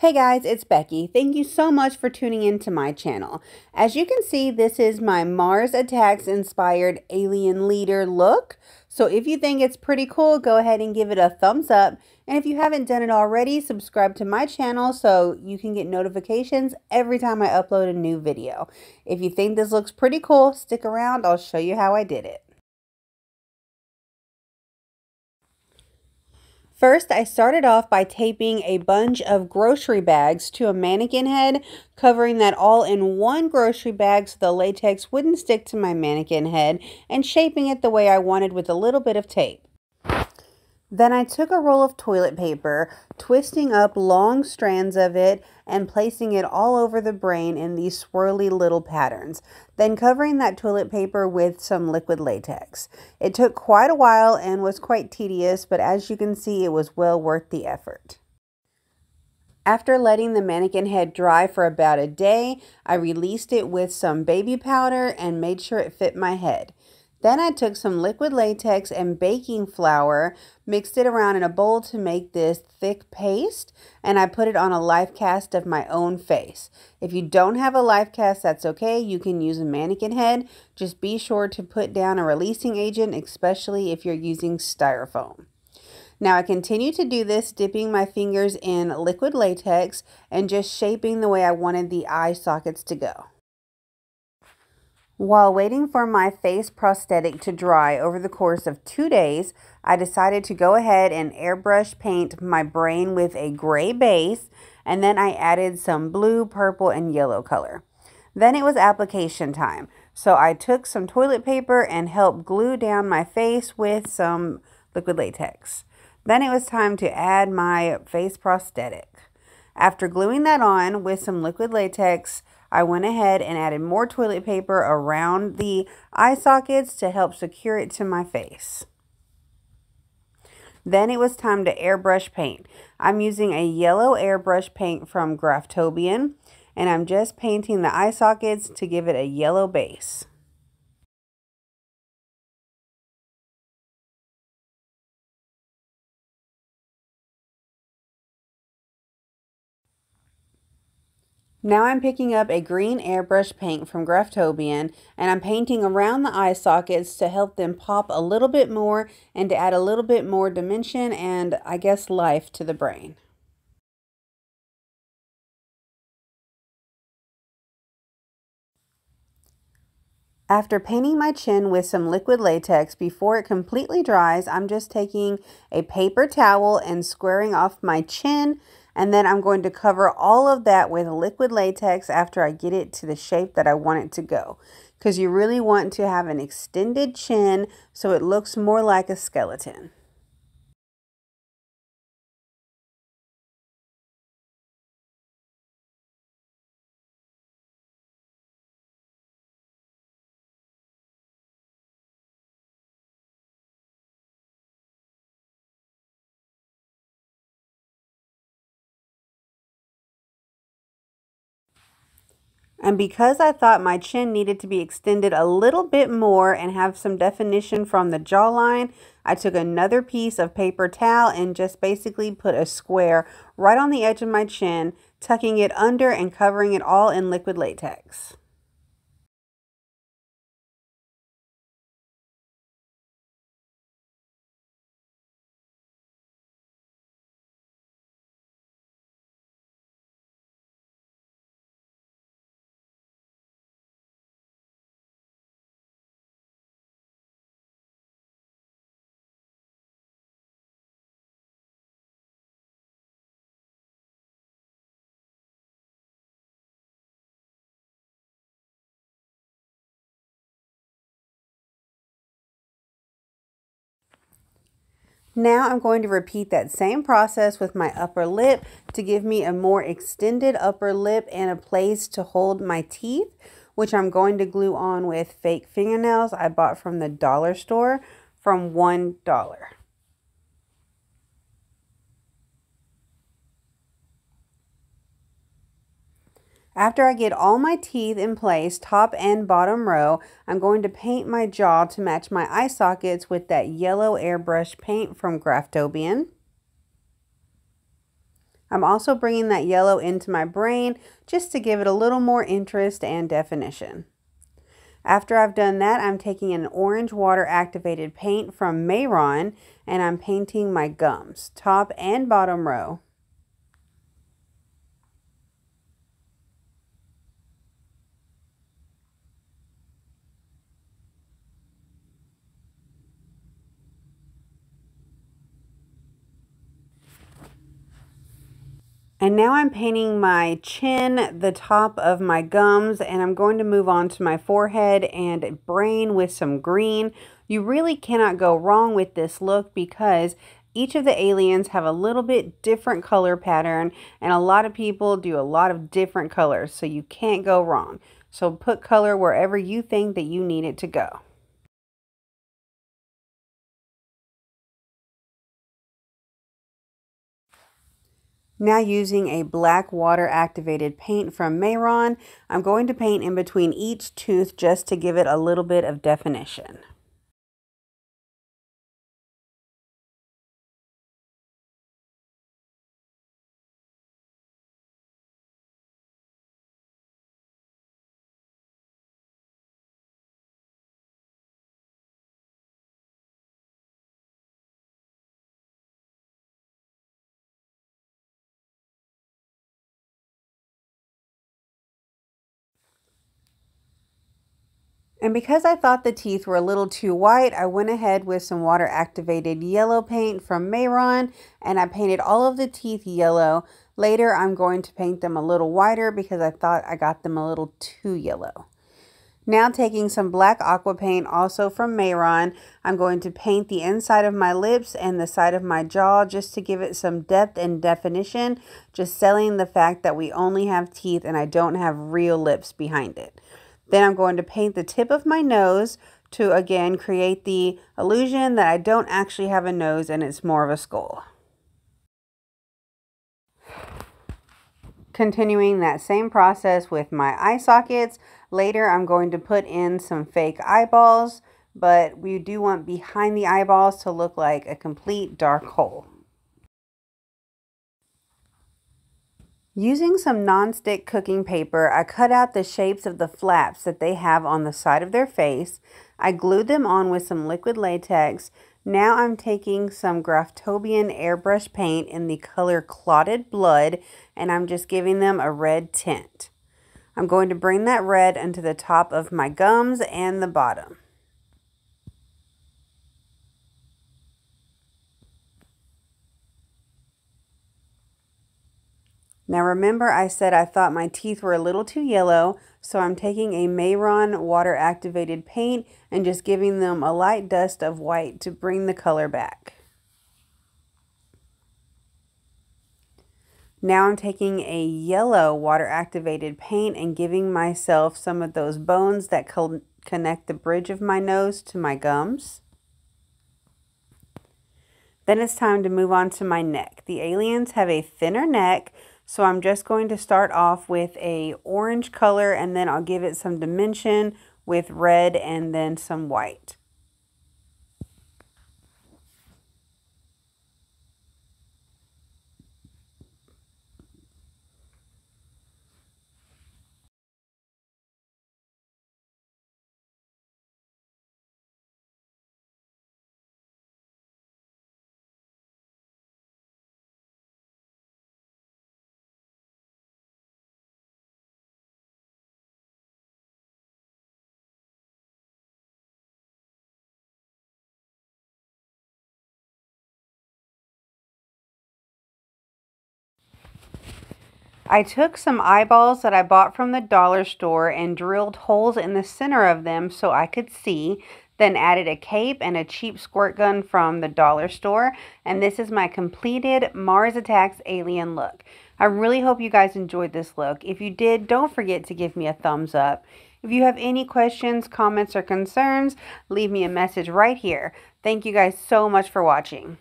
Hey guys, it's Becky. Thank you so much for tuning in to my channel. As you can see, this is my Mars Attacks inspired alien leader look. So if you think it's pretty cool, go ahead and give it a thumbs up. And if you haven't done it already, subscribe to my channel so you can get notifications every time I upload a new video. If you think this looks pretty cool, stick around. I'll show you how I did it. First, I started off by taping a bunch of grocery bags to a mannequin head, covering that all in one grocery bag so the latex wouldn't stick to my mannequin head, and shaping it the way I wanted with a little bit of tape. Then I took a roll of toilet paper, twisting up long strands of it and placing it all over the brain in these swirly little patterns, then covering that toilet paper with some liquid latex. It took quite a while and was quite tedious, but as you can see, it was well worth the effort. After letting the mannequin head dry for about a day, I released it with some baby powder and made sure it fit my head. Then I took some liquid latex and baking flour, mixed it around in a bowl to make this thick paste, and I put it on a life cast of my own face. If you don't have a life cast, that's okay. You can use a mannequin head. Just be sure to put down a releasing agent, especially if you're using styrofoam. Now I continue to do this, dipping my fingers in liquid latex and just shaping the way I wanted the eye sockets to go. While waiting for my face prosthetic to dry over the course of two days, I decided to go ahead and airbrush paint my brain with a gray base, and then I added some blue, purple, and yellow color. Then it was application time, so I took some toilet paper and helped glue down my face with some liquid latex. Then it was time to add my face prosthetic. After gluing that on with some liquid latex, I went ahead and added more toilet paper around the eye sockets to help secure it to my face. Then it was time to airbrush paint. I'm using a yellow airbrush paint from Graftobian and I'm just painting the eye sockets to give it a yellow base. Now I'm picking up a green airbrush paint from Graftobian and I'm painting around the eye sockets to help them pop a little bit more and to add a little bit more dimension and I guess life to the brain. After painting my chin with some liquid latex before it completely dries, I'm just taking a paper towel and squaring off my chin and then I'm going to cover all of that with liquid latex after I get it to the shape that I want it to go. Because you really want to have an extended chin so it looks more like a skeleton. And because I thought my chin needed to be extended a little bit more and have some definition from the jawline, I took another piece of paper towel and just basically put a square right on the edge of my chin, tucking it under and covering it all in liquid latex. Now I'm going to repeat that same process with my upper lip to give me a more extended upper lip and a place to hold my teeth, which I'm going to glue on with fake fingernails I bought from the dollar store from $1. After I get all my teeth in place, top and bottom row, I'm going to paint my jaw to match my eye sockets with that yellow airbrush paint from Graftobian. I'm also bringing that yellow into my brain just to give it a little more interest and definition. After I've done that, I'm taking an orange water activated paint from Mehron and I'm painting my gums, top and bottom row. And now I'm painting my chin, the top of my gums, and I'm going to move on to my forehead and brain with some green. You really cannot go wrong with this look because each of the aliens have a little bit different color pattern and a lot of people do a lot of different colors, so you can't go wrong. So put color wherever you think that you need it to go. Now using a black water activated paint from Mehron, I'm going to paint in between each tooth just to give it a little bit of definition. And because I thought the teeth were a little too white, I went ahead with some water activated yellow paint from Mehron and I painted all of the teeth yellow. Later, I'm going to paint them a little whiter because I thought I got them a little too yellow. Now taking some black aqua paint also from Mehron, I'm going to paint the inside of my lips and the side of my jaw just to give it some depth and definition, just selling the fact that we only have teeth and I don't have real lips behind it. Then I'm going to paint the tip of my nose to again create the illusion that I don't actually have a nose and it's more of a skull. Continuing that same process with my eye sockets. Later I'm going to put in some fake eyeballs, but we do want behind the eyeballs to look like a complete dark hole. Using some non-stick cooking paper, I cut out the shapes of the flaps that they have on the side of their face. I glued them on with some liquid latex. Now I'm taking some Graftobian airbrush paint in the color Clotted Blood and I'm just giving them a red tint. I'm going to bring that red into the top of my gums and the bottom. Now remember I said I thought my teeth were a little too yellow, so I'm taking a Mehron water activated paint and just giving them a light dust of white to bring the color back. Now I'm taking a yellow water activated paint and giving myself some of those bones that co connect the bridge of my nose to my gums. Then it's time to move on to my neck. The aliens have a thinner neck, so I'm just going to start off with a orange color and then I'll give it some dimension with red and then some white. I took some eyeballs that I bought from the dollar store and drilled holes in the center of them so I could see, then added a cape and a cheap squirt gun from the dollar store. And this is my completed Mars Attacks alien look. I really hope you guys enjoyed this look. If you did, don't forget to give me a thumbs up. If you have any questions, comments, or concerns, leave me a message right here. Thank you guys so much for watching.